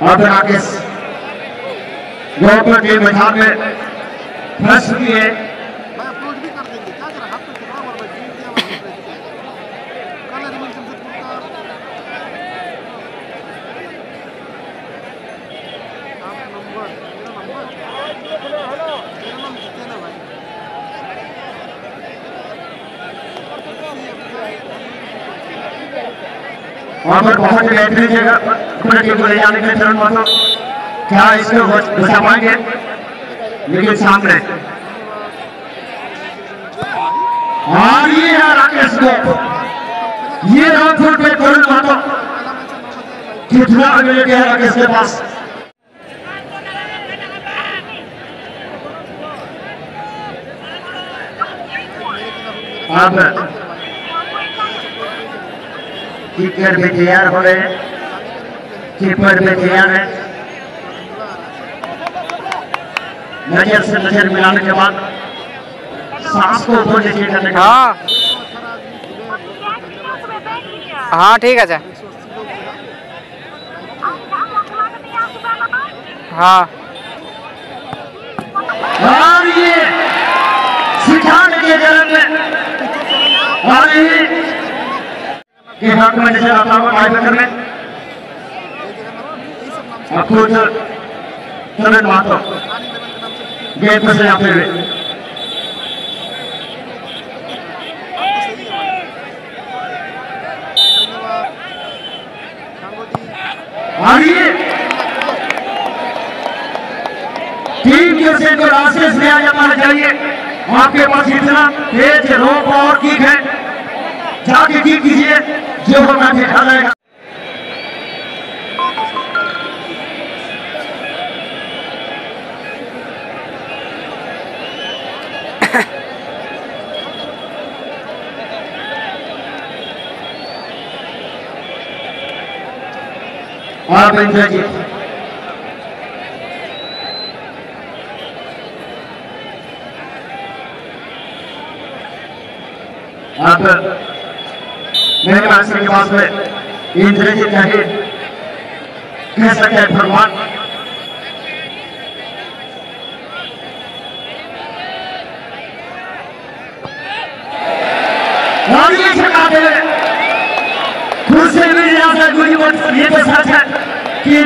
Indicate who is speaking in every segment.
Speaker 1: फिर राकेश गोकुल के मैदान में फंस चुकी
Speaker 2: भाई अप्रोच भी कर देंगे क्या करें? हाथ पे कितना मार भाई जीत दिया भाई कल एनिमल जमशेदपुर का आप नंबर मेरा नंबर? मेरा नाम जितेन भाई।
Speaker 1: वहाँ पर बहुत ही बेहतरीन जगह ले जाने के लिए माथा क्या इसको बच- पाएँगे लेकिन सामने और ये है राकेश को ये रामपुर
Speaker 2: बजे लाइव
Speaker 1: कितना है राकेश के पास अब कीपर भी तैयार हो रहे हैं। कीपर भी तैयार है। नज़र से नज़र मिलाने के बाद सांस को ऊपर नीचे करने का
Speaker 3: हाँ। हाँ ठीक है हाँ।
Speaker 1: और ये के जन्म में और ये के हक में नज़र आता हुआ टाइब्रेकर में। अखुद करण माथो गेट पर से आते हुए ये टीम की से जो आशीष दिया जाना चाहिए आपके पास इतना तेज रोप और किक है जाके किक कीजिए जो होना देखा जाएगा आप मेरे मास्टर के पास में इंद्रजीत ज़ाहिर कह सकते हैं भगवान। ये तो कि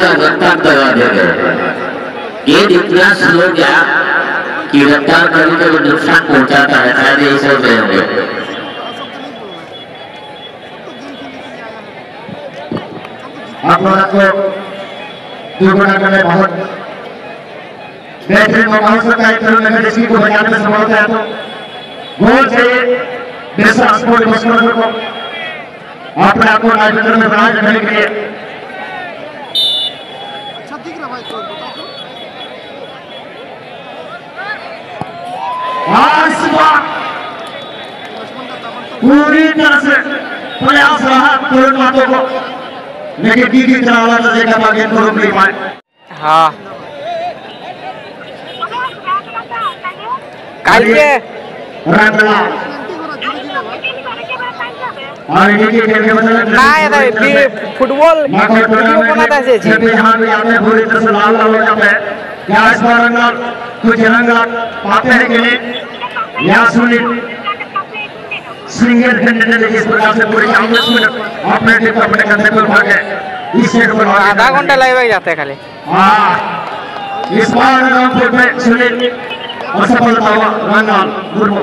Speaker 4: का रफ्तार दबा दे रहे ये इतना स्लो गया कि रफ्तार कभी कभी नुकसान पहुंचाता है शायद यही सोच रहे होंगे।
Speaker 2: सब रहे सब तो गेम खेलने के लिए आया है सब तो
Speaker 1: आप लोगों को बेहतरीन हो है को बजाने में सफल होता है तो। गोल चाहिए देशा स्पोर्ट मस्कुलर को अपने आप को में बनाए रखने के लिए।
Speaker 2: अच्छा बता तो।
Speaker 1: पूरी तरह से प्रयास रहा करुण मातो को लेकिन की की तरह वाला देखा था गेंद को रोक नहीं पाए।
Speaker 3: हाँ। कालिए
Speaker 1: रन रहा
Speaker 2: पेनल्टी हो रहा जल्दी
Speaker 1: खेल
Speaker 3: फुटबॉल वीडियो बनाता है जी।
Speaker 1: जब यहाँ भी पूरी तरह से लाल लाल हो जाते हैं इस बार रंग कुछ रंग पाते हैं कि नहीं? यहाँ सुनील सिंगल खंड ने जिस प्रकार से पूरे चालीस मिनट अपने टीम को अपने कंधे पर उठा के इस सेट पर
Speaker 3: आधा घंटा लगेगा जाते हैं खाली।
Speaker 1: हाँ। इस बार रामपुर में सुनील असफलता हुआ रंगाल गुरु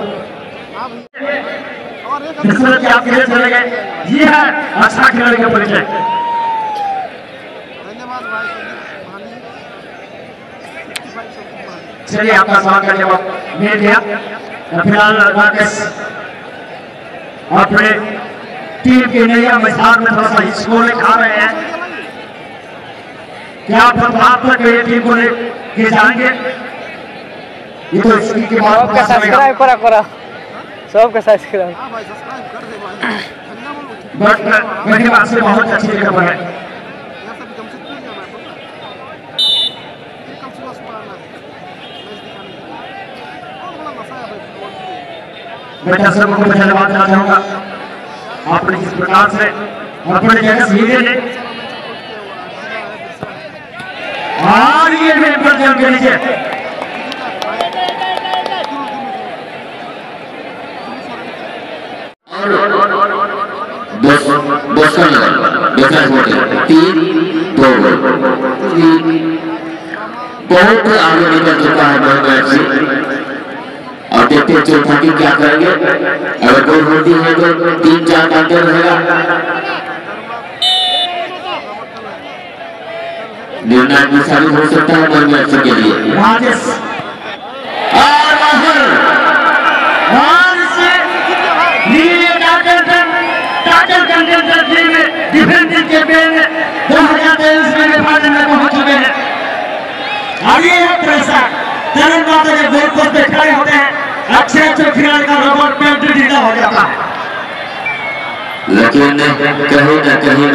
Speaker 2: भाई और एक
Speaker 1: जिस तरह से आप खेल चले गए ये है अच्छा खिलाड़ी का परिचय
Speaker 2: धन्यवाद भाई संदीप महानी 55 संदीप महानी
Speaker 1: चलिए आपका सवाल का जवाब मिल गया फ़िलहाल राकेश अपने टीम के नैया मैदान में थोड़ा सा हिचकोले खा रहे हैं क्या प्रभाव तक ये टीम को लेके जाएँगे ये तो इसकी के
Speaker 3: सब्सक्राइब करा करा सबका सब्सक्राइब
Speaker 2: हाँ भाई सब्सक्राइब कर दे भाई। धन्यवाद। बोलो
Speaker 1: मेरे पास से बहुत अच्छी पर है।
Speaker 2: मैच दिखाने के
Speaker 1: मैं धन्यवाद देना चाहूँगा। आपने जिस प्रकार से अपने जगह सीधे ने और ये प्रदर्शन के नीचे
Speaker 4: दूसरा छोटे तीन दो तीन बहुत आगे निकल चुका है मैच से और देखते हैं चौथा की क्या करेंगे? अगर गोल होती है तो तीन चार का रहेगा निर्णायक साबित हो सकता है मैच के लिए
Speaker 1: राजेश और बाहर और से नीले टाटल टाटल कंटेंटर टीम डिफेंसिव चैंपियन 2023 में फाइनल में पहुँच चुके हैं। अभी है पैसा चरण माता के गोल पोस्ट पे खड़े होते हैं अच्छे अच्छे खिलाड़ी का रबर पेंट ढीला हो जाता है।
Speaker 4: लेकिन कहीं ना कहीं